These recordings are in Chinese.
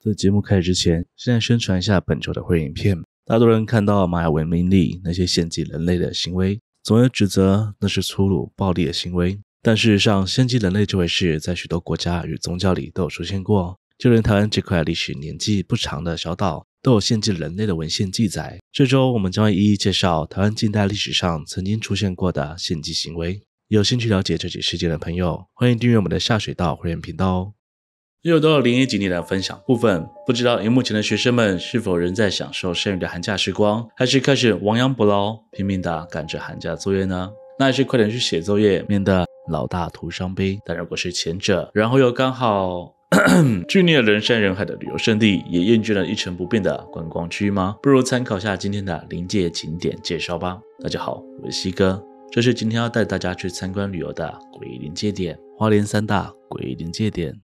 在节目开始之前，现在宣传一下本周的会影片。大多人看到玛雅文明里那些献祭人类的行为，总有指责那是粗鲁暴力的行为。但事实上，献祭人类这回事在许多国家与宗教里都有出现过，就连台湾这块历史年纪不长的小岛，都有献祭人类的文献记载。这周我们将会一一介绍台湾近代历史上曾经出现过的献祭行为。有兴趣了解这起事件的朋友，欢迎订阅我们的下水道会员频道哦。又到了零一几年的分享部分，不知道荧幕前的学生们是否仍在享受剩余的寒假时光，还是开始亡羊补牢，拼命的赶着寒假作业呢？那还是快点去写作业，免得老大徒伤悲。但如果是前者，然后又刚好 距离了人山人海的旅游胜地，也厌倦了一成不变的观光区吗？不如参考下今天的临界景点介绍吧。大家好，我是西哥。这是今天要带大家去参观旅游的诡异临界点——花莲三大诡异临界点。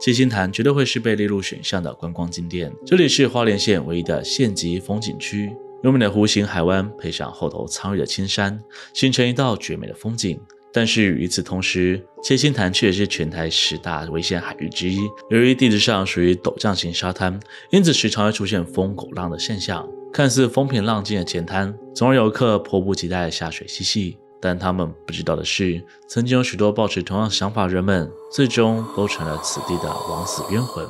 七星潭绝对会是被列入选项的观光景点。这里是花莲县唯一的县级风景区，优美的弧形海湾配上后头苍郁的青山，形成一道绝美的风景。但是与此同时，七星潭却是全台十大危险海域之一。由于地质上属于陡降型沙滩，因此时常会出现风狗浪的现象。看似风平浪静的浅滩，总有游客迫不及待下水嬉戏。但他们不知道的是，曾经有许多抱持同样想法的人们，最终都成了此地的枉死冤魂。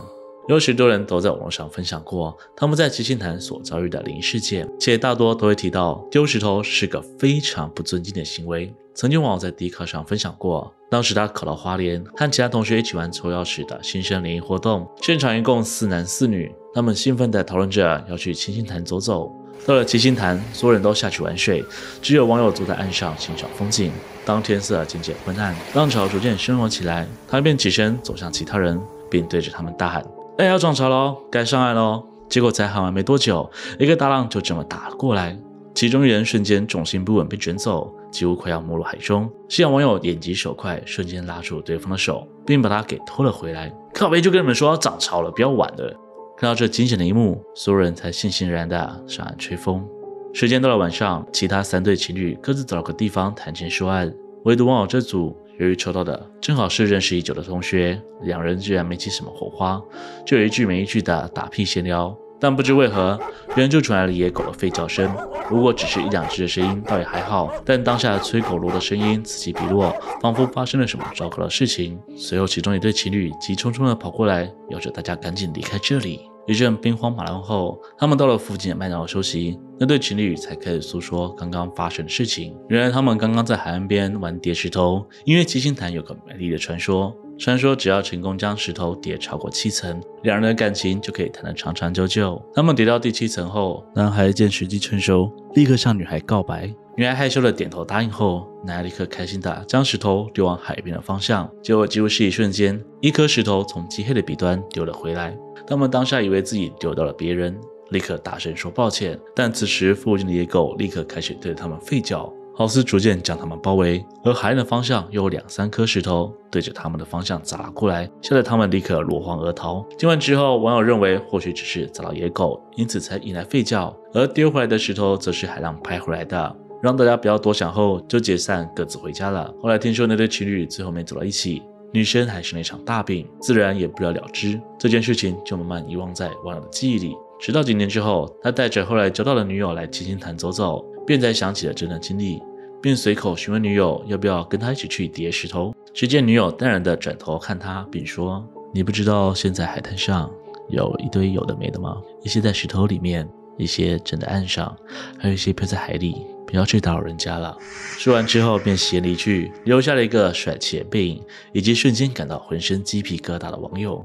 有许多人都在网络上分享过他们在七星潭所遭遇的灵异事件，且大多都会提到丢石头是个非常不尊敬的行为。曾经网友在 D 课上分享过，当时他考到花莲，和其他同学一起玩抽钥匙的新生灵异活动，现场一共四男四女，他们兴奋地讨论着要去七星潭走走。到了七星潭，所有人都下去玩水，只有网友坐在岸上欣赏风景。当天色渐渐昏暗，浪潮逐渐汹涌起来，他便起身走向其他人，并对着他们大喊：“哎，要涨潮喽，该上岸喽！”结果才喊完没多久，一个大浪就这么打了过来，其中一人瞬间重心不稳被卷走，几乎快要没入海中。幸好网友眼疾手快，瞬间拉住对方的手，并把他给拖了回来。靠背就跟你们说要涨潮了，不要晚了。看到这惊险的一幕，所有人才悻悻然的上岸吹风。时间到了晚上，其他三对情侣各自找了个地方谈情说爱，唯独网友这组，由于抽到的正好是认识已久的同学，两人居然没起什么火花，就有一句没一句的打屁闲聊。但不知为何，远就传来了野狗的吠叫声。如果只是一两只的声音，倒也还好。但当下催狗罗的声音此起彼落，仿佛发生了什么糟糕的事情。随后，其中一对情侣急匆匆地跑过来，要求大家赶紧离开这里。一阵兵荒马乱后，他们到了附近的麦当劳休息。那对情侣才开始诉说刚刚发生的事情。原来他们刚刚在海岸边玩叠石头，因为七星潭有个美丽的传说，传说只要成功将石头叠超过七层，两人的感情就可以谈得长长久久。他们叠到第七层后，男孩见时机成熟，立刻向女孩告白。女孩害羞的点头答应后，男孩立刻开心的将石头丢往海边的方向。结果几乎是一瞬间，一颗石头从漆黑的彼端丢了回来。他们当下以为自己丢到了别人，立刻大声说抱歉。但此时附近的野狗立刻开始对他们吠叫，好似逐渐将他们包围。而海岸的方向又有两三颗石头对着他们的方向砸了过来，吓得他们立刻落荒而逃。听完之后，网友认为或许只是砸到野狗，因此才引来吠叫，而丢回来的石头则是海浪拍回来的。让大家不要多想后，就解散各自回家了。后来听说那对情侣最后没走到一起。女生还是那场大病，自然也不了了之。这件事情就慢慢遗忘在网友的记忆里。直到几年之后，他带着后来交到的女友来七星潭走走，便才想起了这段经历，并随口询问女友要不要跟他一起去叠石头。只见女友淡然地转头看他，并说：“你不知道现在海滩上有一堆有的没的吗？一些在石头里面，一些站在岸上，还有一些漂在海里。”不要去打扰人家了。说完之后，便斜离去，留下了一个帅气背影，以及瞬间感到浑身鸡皮疙瘩的网友。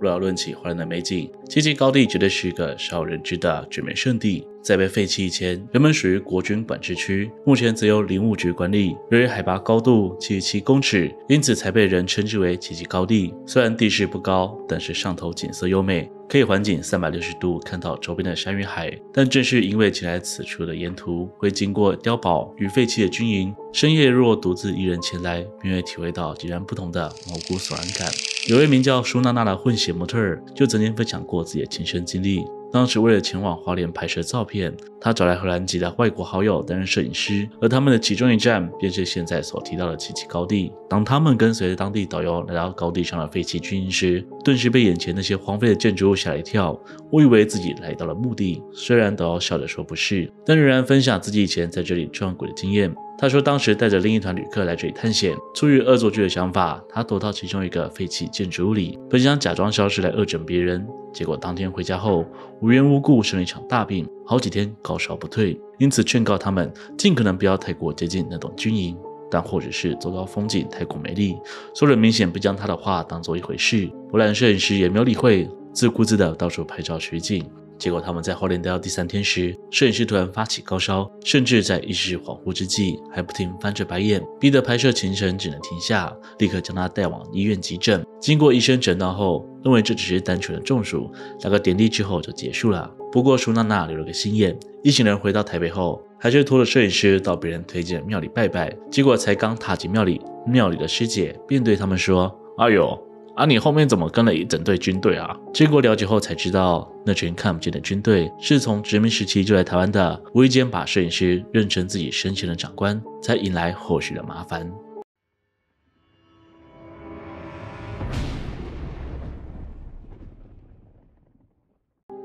若要论起花莲的美景，七七高地绝对是一个少有人知的绝美圣地。在被废弃以前，原本属于国军管制区，目前则由林务局管理。由于海拔高度七十七公尺，因此才被人称之为七七高地。虽然地势不高，但是上头景色优美。可以环景三百六十度看到周边的山与海，但正是因为前来此处的沿途会经过碉堡与废弃的军营，深夜若独自一人前来，便会体会到截然不同的毛骨悚然感。有位名叫舒娜娜的混血模特儿就曾经分享过自己的亲身经历。当时为了前往花莲拍摄照片，他找来荷兰籍的外国好友担任摄影师，而他们的其中一站便是现在所提到的奇奇高地。当他们跟随着当地导游来到高地上的废弃军营时，顿时被眼前那些荒废的建筑物吓了一跳，误以为自己来到了墓地。虽然导游笑着说不是，但仍然分享自己以前在这里撞鬼的经验。他说，当时带着另一团旅客来这里探险，出于恶作剧的想法，他躲到其中一个废弃建筑物里，本想假装消失来恶整别人。结果当天回家后，无缘无故生了一场大病，好几天高烧不退。因此劝告他们尽可能不要太过接近那栋军营，但或者是周遭风景太过美丽，所有人明显不将他的话当做一回事。波兰摄影师也没有理会，自顾自的到处拍照取景。结果他们在花莲待到第三天时，摄影师突然发起高烧，甚至在意识恍惚之际还不停翻着白眼，逼得拍摄行程只能停下，立刻将他带往医院急诊。经过医生诊断后，认为这只是单纯的中暑，打个点滴之后就结束了。不过舒娜娜留了个心眼，一行人回到台北后，还是拖着摄影师到别人推荐的庙里拜拜。结果才刚踏进庙里，庙里的师姐便对他们说：“哎呦。”啊，你后面怎么跟了一整队军队啊？经过了解后才知道，那群看不见的军队是从殖民时期就在台湾的，无意间把摄影师认成自己生前的长官，才引来后续的麻烦。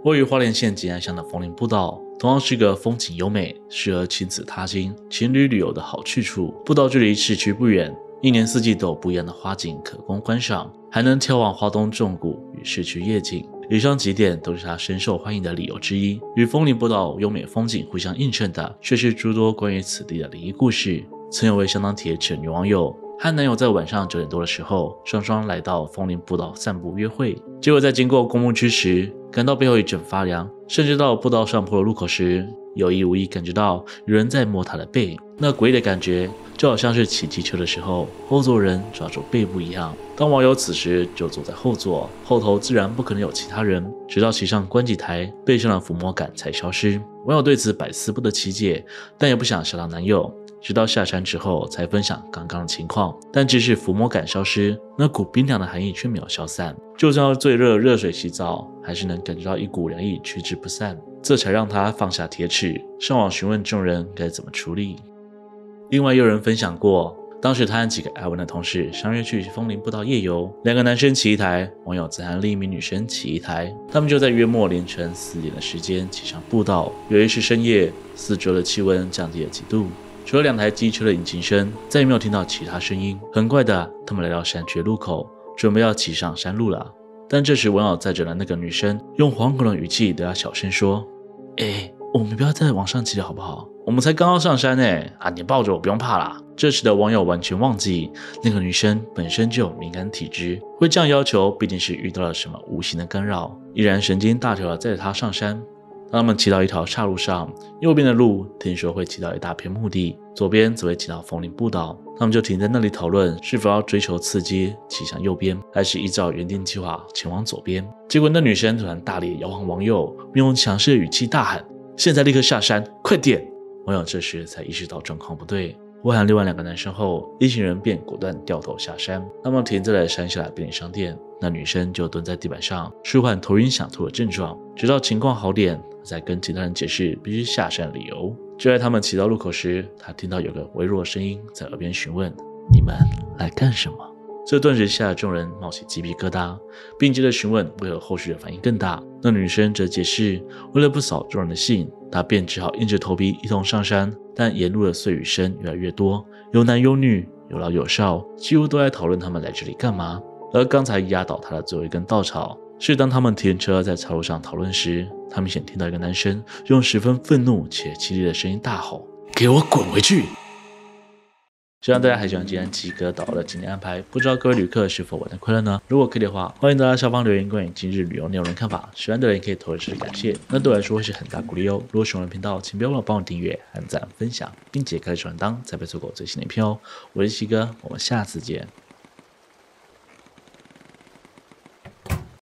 位于花莲县吉安乡的枫林步道，同样是个风景优美、适合亲子踏青、情侣旅游的好去处。步道距离市区不远。一年四季都有不一样的花景可供观赏，还能眺望花东重谷与市区夜景。以上几点都是他深受欢迎的理由之一。与枫林步道优美风景互相映衬的，却是诸多关于此地的灵异故事。曾有位相当铁齿的女网友，和男友在晚上九点多的时候，双双来到枫林步道散步约会。结果在经过公墓区时，感到背后一阵发凉，甚至到步道上坡的路口时，有意无意感觉到有人在摸他的背。那诡异的感觉。就好像是骑机车的时候，后座人抓住背部一样。当网友此时就坐在后座，后头自然不可能有其他人。直到骑上观景台，背上的抚摸感才消失。网友对此百思不得其解，但也不想吓到男友。直到下山之后，才分享刚刚的情况。但即使抚摸感消失，那股冰凉的寒意却没有消散。就算用最热热水洗澡，还是能感觉到一股凉意驱之不散。这才让他放下铁齿，上网询问众人该怎么处理。另外，有人分享过，当时他和几个爱玩的同事相约去枫林步道夜游，两个男生骑一台，网友则和另一名女生骑一台。他们就在约莫凌晨四点的时间骑上步道。由于是深夜，四周的气温降低了几度，除了两台机车的引擎声，再也没有听到其他声音。很快的，他们来到山区路口，准备要骑上山路了。但这时，网友载着的那个女生用惶恐的语气对他小声说：“哎，我们不要再往上骑了，好不好？”我们才刚刚上山呢，啊，你抱着我不用怕啦。这时的网友完全忘记，那个女生本身就有敏感体质，会这样要求，必定是遇到了什么无形的干扰，依然神经大条的载着她上山。当他们骑到一条岔路上，右边的路听说会骑到一大片墓地，左边则会骑到风林步道，他们就停在那里讨论，是否要追求刺激骑向右边，还是依照原定计划前往左边。结果那女生突然大力摇晃网友，并用强势的语气大喊：“现在立刻下山，快点！”网友这时才意识到状况不对，呼喊另外两个男生后，一行人便果断掉头下山。他们停在了山下的便利商店，那女生就蹲在地板上舒缓头晕想吐的症状，直到情况好点，再跟其他人解释必须下山的理由。就在他们骑到路口时，他听到有个微弱的声音在耳边询问：“你们来干什么？”这顿时吓得众人冒起鸡皮疙瘩，并接着询问为何后续的反应更大。那女生则解释，为了不扫众人的兴，她便只好硬着头皮一同上山。但沿路的碎语声越来越多，有男有女，有老有少，几乎都在讨论他们来这里干嘛。而刚才压倒他的最后一根稻草，是当他们停车在草路上讨论时，他明显听到一个男生用十分愤怒且凄厉的声音大吼：“给我滚回去！”希望大家还喜欢今天奇哥导的景点安排，不知道各位旅客是否玩的快乐呢？如果可以的话，欢迎大家下方留言关于今日旅游内容的看法。喜欢的人可以投一支感谢，那对我来说是很大鼓励哦。如果喜欢的频道，请别忘了帮我订阅、按赞、分享，并且开启小铃铛，才不会错过最新的影片哦。我是奇哥，我们下次见。